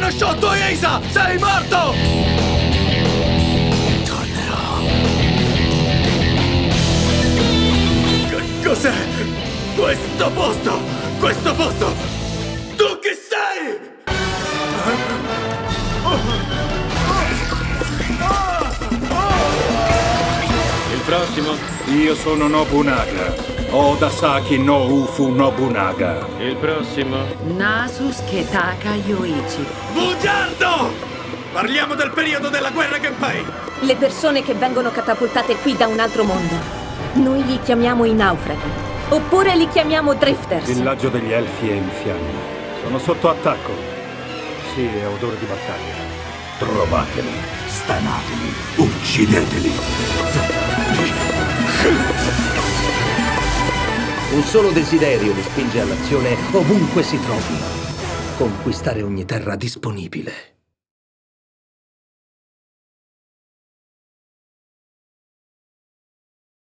Hanno sciolto Isa! Sei morto! Tornerò. C- cos'è? Questo posto! Questo posto! Il prossimo? Io sono Nobunaga. Odasaki no Ufu Nobunaga. Il prossimo? Nasus Ketaka Yoichi. Bugiardo! Parliamo del periodo della guerra Genpei! Le persone che vengono catapultate qui da un altro mondo. Noi li chiamiamo i naufraghi. Oppure li chiamiamo drifters. Il villaggio degli elfi è in fiamme. Sono sotto attacco. Sì, è odore di battaglia. Trovateli, stanateli, uccideteli. Un solo desiderio li spinge all'azione ovunque si trovi. Conquistare ogni terra disponibile.